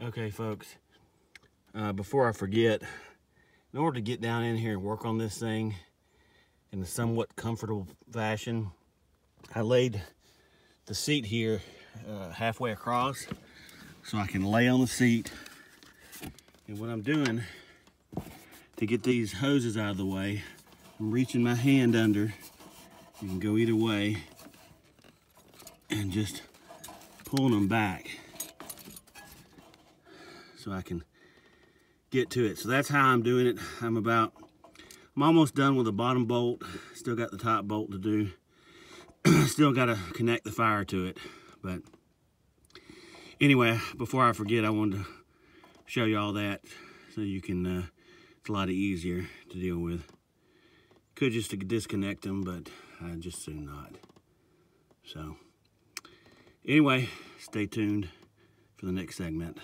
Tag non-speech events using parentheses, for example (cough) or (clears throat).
Okay, folks, uh, before I forget, in order to get down in here and work on this thing in a somewhat comfortable fashion, I laid the seat here uh, halfway across so I can lay on the seat. And what I'm doing to get these hoses out of the way, I'm reaching my hand under. You can go either way and just pulling them back so I can get to it. So that's how I'm doing it. I'm about, I'm almost done with the bottom bolt. Still got the top bolt to do. (clears throat) Still got to connect the fire to it. But anyway, before I forget, I wanted to show you all that so you can, uh, it's a lot easier to deal with. Could just disconnect them, but I just soon not. So anyway, stay tuned for the next segment.